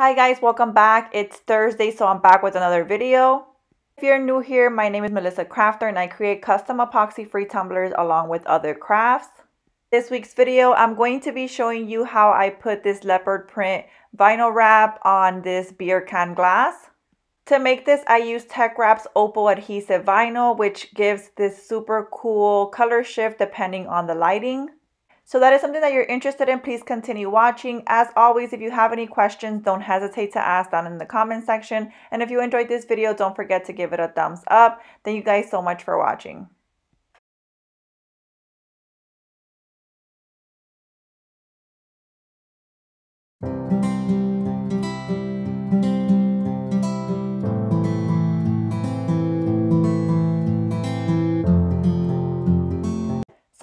Hi guys, welcome back. It's Thursday, so I'm back with another video. If you're new here, my name is Melissa Crafter and I create custom epoxy-free tumblers along with other crafts. This week's video, I'm going to be showing you how I put this leopard print vinyl wrap on this beer can glass. To make this, I use Teck Wrap's Opal adhesive vinyl, which gives this super cool color shift depending on the lighting. So that is something that you're interested in, please continue watching. As always, if you have any questions, don't hesitate to ask down in the comment section. And if you enjoyed this video, don't forget to give it a thumbs up. Thank you guys so much for watching.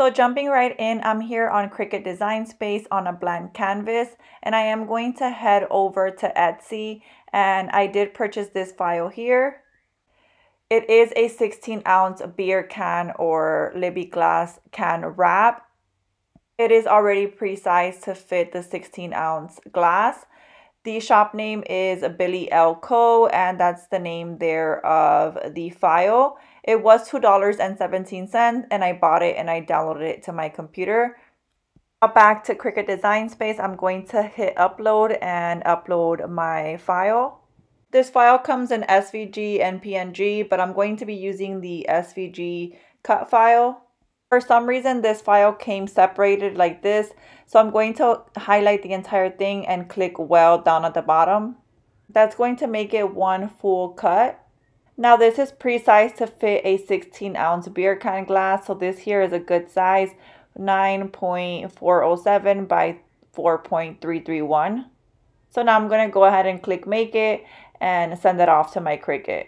So jumping right in, I'm here on Cricut Design Space on a blank canvas and I am going to head over to Etsy and I did purchase this file here. It is a 16 ounce beer can or Libbey glass can wrap. It is already pre-sized to fit the 16 ounce glass. The shop name is Billy L. Co. and that's the name there of the file. It was $2.17 and I bought it and I downloaded it to my computer. Back to Cricut Design Space, I'm going to hit upload and upload my file. This file comes in SVG and PNG, but I'm going to be using the SVG cut file. For some reason, this file came separated like this, so I'm going to highlight the entire thing and click weld down at the bottom. That's going to make it one full cut. Now this is pre-sized to fit a 16 ounce beer can glass. So this here is a good size, 9.407 by 4.331. So now I'm going to go ahead and click make it and send it off to my Cricut.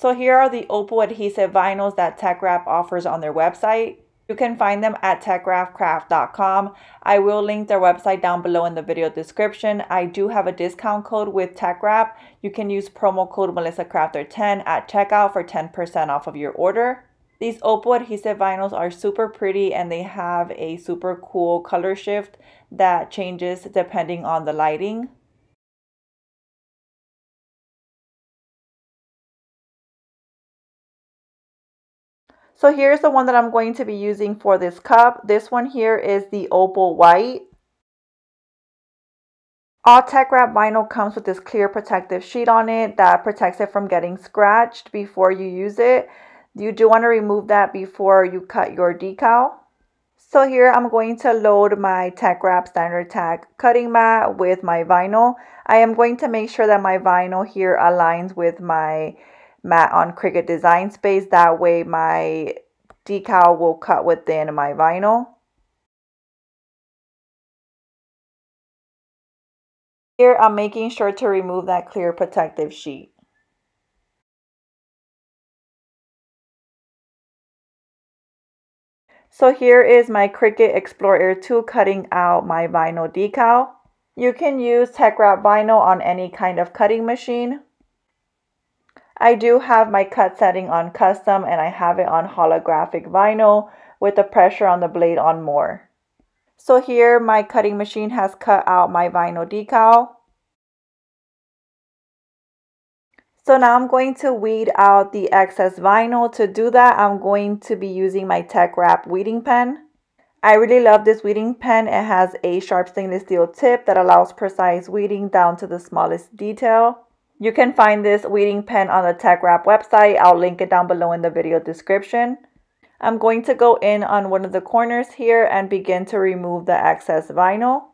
So here are the Opal adhesive vinyls that TeckWrap offers on their website. You can find them at teckwrapcraft.com. I will link their website down below in the video description. I do have a discount code with TeckWrap. You can use promo code MelissaCrafter10 at checkout for 10% off of your order. These Opal adhesive vinyls are super pretty and they have a super cool color shift that changes depending on the lighting. So here's the one that I'm going to be using for this cup. This one here is the Opal White. All Teck Wrap vinyl comes with this clear protective sheet on it that protects it from getting scratched before you use it. You do want to remove that before you cut your decal. So here I'm going to load my Teck Wrap standard tack cutting mat with my vinyl. I am going to make sure that my vinyl here aligns with my mat on Cricut Design Space. That way my decal will cut within my vinyl. Here I'm making sure to remove that clear protective sheet. So here is my Cricut Explore Air 2 cutting out my vinyl decal. You can use Teck Wrap vinyl on any kind of cutting machine. I do have my cut setting on custom and I have it on holographic vinyl with the pressure on the blade on more. So here my cutting machine has cut out my vinyl decal. So now I'm going to weed out the excess vinyl. To do that, I'm going to be using my Teck Wrap weeding pen. I really love this weeding pen. It has a sharp stainless steel tip that allows precise weeding down to the smallest detail. You can find this weeding pen on the Teck Wrap website. I'll link it down below in the video description. I'm going to go in on one of the corners here and begin to remove the excess vinyl.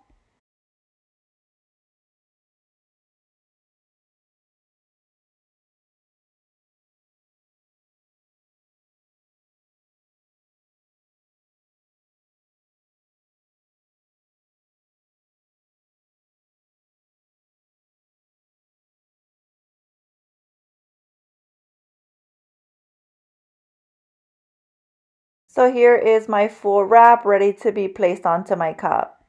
So here is my full wrap ready to be placed onto my cup.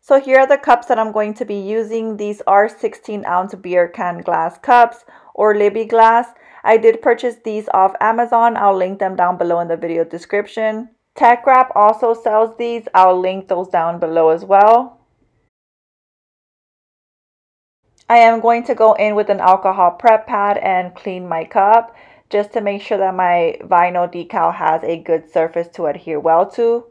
So here are the cups that I'm going to be using. These are 16 ounce beer can glass cups or Libbey glass. I did purchase these off Amazon. I'll link them down below in the video description. Teck Wrap also sells these. I'll link those down below as well. I am going to go in with an alcohol prep pad and clean my cup just to make sure that my vinyl decal has a good surface to adhere well to.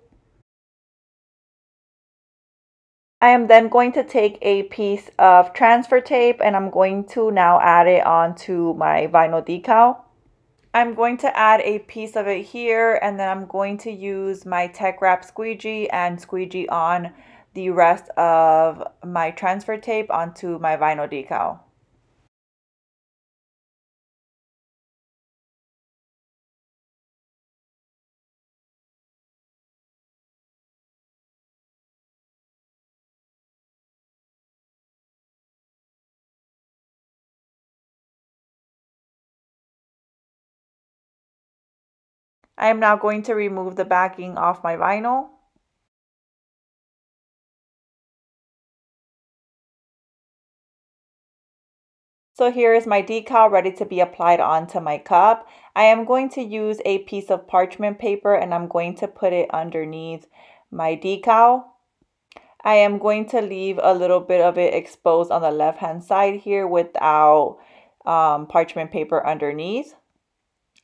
I am then going to take a piece of transfer tape and I'm going to now add it onto my vinyl decal. I'm going to add a piece of it here and then I'm going to use my Teck Wrap squeegee and squeegee on the rest of my transfer tape onto my vinyl decal. I am now going to remove the backing off my vinyl. So here is my decal ready to be applied onto my cup. I am going to use a piece of parchment paper and I'm going to put it underneath my decal. I am going to leave a little bit of it exposed on the left hand side here without um, parchment paper underneath.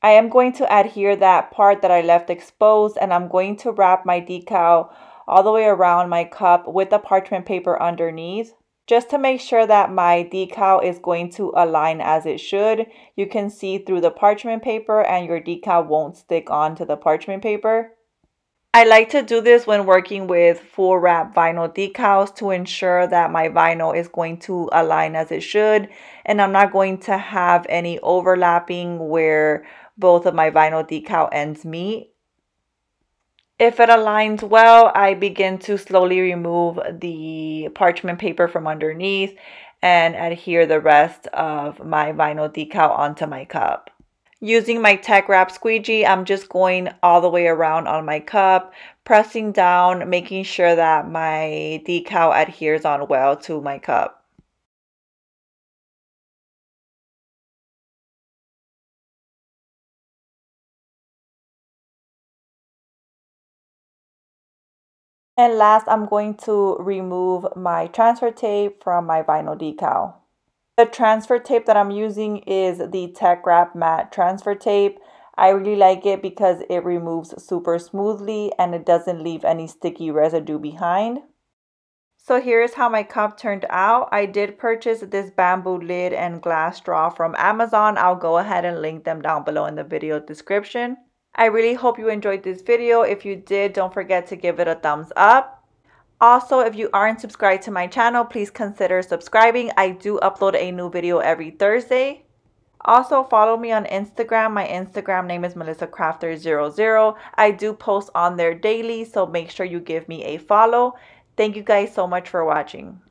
I am going to adhere that part that I left exposed and I'm going to wrap my decal all the way around my cup with the parchment paper underneath just to make sure that my decal is going to align as it should. You can see through the parchment paper and your decal won't stick onto the parchment paper. I like to do this when working with full wrap vinyl decals to ensure that my vinyl is going to align as it should and I'm not going to have any overlapping where both of my vinyl decal ends meet. If it aligns well, I begin to slowly remove the parchment paper from underneath and adhere the rest of my vinyl decal onto my cup. Using my Teck Wrap squeegee, I'm just going all the way around on my cup, pressing down, making sure that my decal adheres on well to my cup. And last, I'm going to remove my transfer tape from my vinyl decal. The transfer tape that I'm using is the Teck Wrap Matte Transfer Tape. I really like it because it removes super smoothly and it doesn't leave any sticky residue behind. So here's how my cup turned out. I did purchase this bamboo lid and glass straw from Amazon. I'll go ahead and link them down below in the video description. I really hope you enjoyed this video. If you did, don't forget to give it a thumbs up. Also, if you aren't subscribed to my channel, please consider subscribing. I do upload a new video every Thursday. Also, follow me on Instagram. My Instagram name is melissacrafter00. I do post on there daily, so make sure you give me a follow. Thank you guys so much for watching.